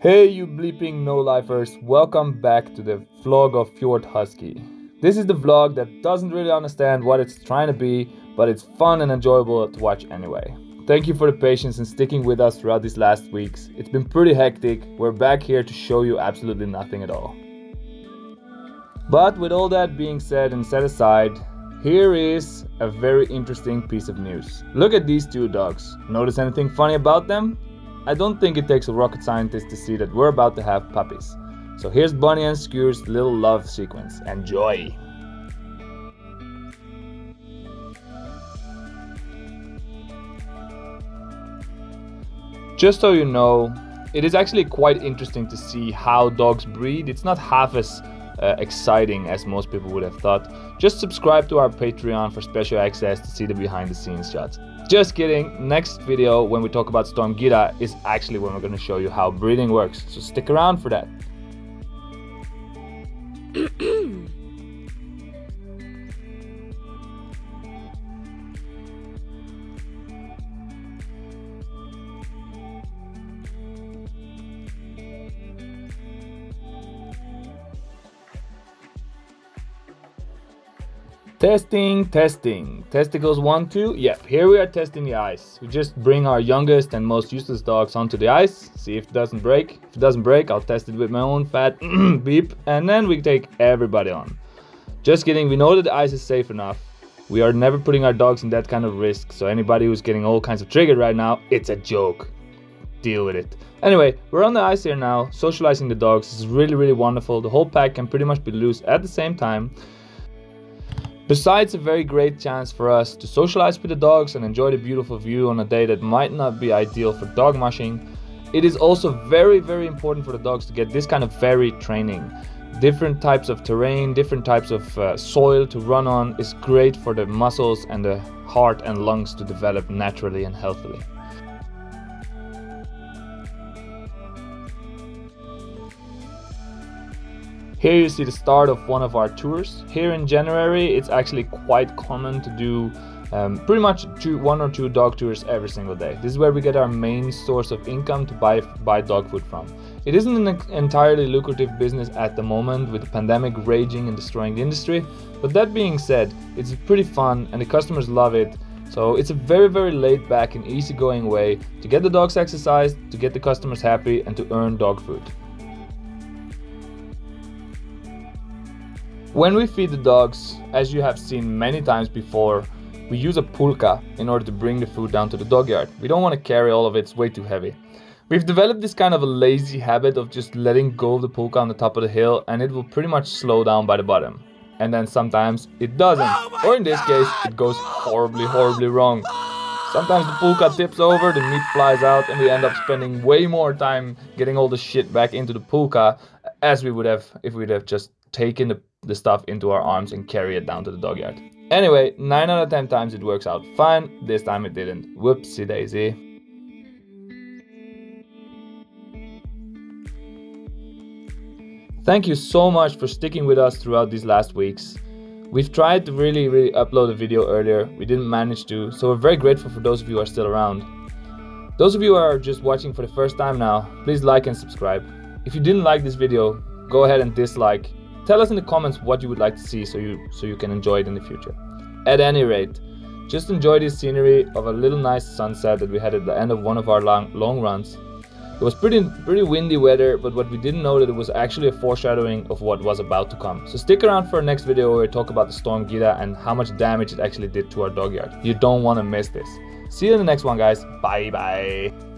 Hey, you bleeping no lifers, welcome back to the vlog of Fjord Husky. This is the vlog that doesn't really understand what it's trying to be, but it's fun and enjoyable to watch anyway. Thank you for the patience and sticking with us throughout these last weeks. It's been pretty hectic. We're back here to show you absolutely nothing at all. But with all that being said and set aside, here is a very interesting piece of news. Look at these two dogs. Notice anything funny about them? I don't think it takes a rocket scientist to see that we're about to have puppies. So here's Bunny and Skewer's little love sequence. Enjoy! Just so you know, it is actually quite interesting to see how dogs breed. It's not half as uh, exciting as most people would have thought. Just subscribe to our Patreon for special access to see the behind the scenes shots. Just kidding, next video when we talk about Storm Gyda is actually when we're to show you how breathing works, so stick around for that. Testing, testing. Testicles one, two. Yep, here we are testing the ice. We just bring our youngest and most useless dogs onto the ice, see if it doesn't break. If it doesn't break, I'll test it with my own fat beep, and then we take everybody on. Just kidding, we know that the ice is safe enough. We are never putting our dogs in that kind of risk, so anybody who's getting all kinds of triggered right now, it's a joke. Deal with it. Anyway, we're on the ice here now, socializing the dogs. Is really, really wonderful. The whole pack can pretty much be loose at the same time. Besides a very great chance for us to socialize with the dogs and enjoy the beautiful view on a day that might not be ideal for dog mushing, it is also very very important for the dogs to get this kind of varied training. Different types of terrain, different types of uh, soil to run on is great for the muscles and the heart and lungs to develop naturally and healthily. Here you see the start of one of our tours. Here in January, it's actually quite common to do um, pretty much two, one or two dog tours every single day. This is where we get our main source of income to buy, buy dog food from. It isn't an entirely lucrative business at the moment with the pandemic raging and destroying the industry, but that being said, it's pretty fun and the customers love it. So it's a very, very laid back and easygoing way to get the dogs exercised, to get the customers happy, and to earn dog food. When we feed the dogs, as you have seen many times before, we use a pulka in order to bring the food down to the dog yard. We don't want to carry all of it, it's way too heavy. We've developed this kind of a lazy habit of just letting go of the pulka on the top of the hill and it will pretty much slow down by the bottom. And then sometimes it doesn't. Oh or in this God. case, it goes horribly, horribly wrong. Sometimes the pulka tips over, the meat flies out, and we end up spending way more time getting all the shit back into the pulka as we would have if we'd have just taken the the stuff into our arms and carry it down to the dog yard. Anyway, 9 out of 10 times it works out fine, this time it didn't. Whoopsie daisy. Thank you so much for sticking with us throughout these last weeks. We've tried to really, really upload a video earlier, we didn't manage to, so we're very grateful for those of you who are still around. Those of you who are just watching for the first time now, please like and subscribe. If you didn't like this video, go ahead and dislike Tell us in the comments what you would like to see so you so you can enjoy it in the future. At any rate, just enjoy this scenery of a little nice sunset that we had at the end of one of our long, long runs. It was pretty pretty windy weather, but what we didn't know that it was actually a foreshadowing of what was about to come. So stick around for our next video where we talk about the storm Gyda and how much damage it actually did to our dog yard. You don't want to miss this. See you in the next one guys. Bye bye.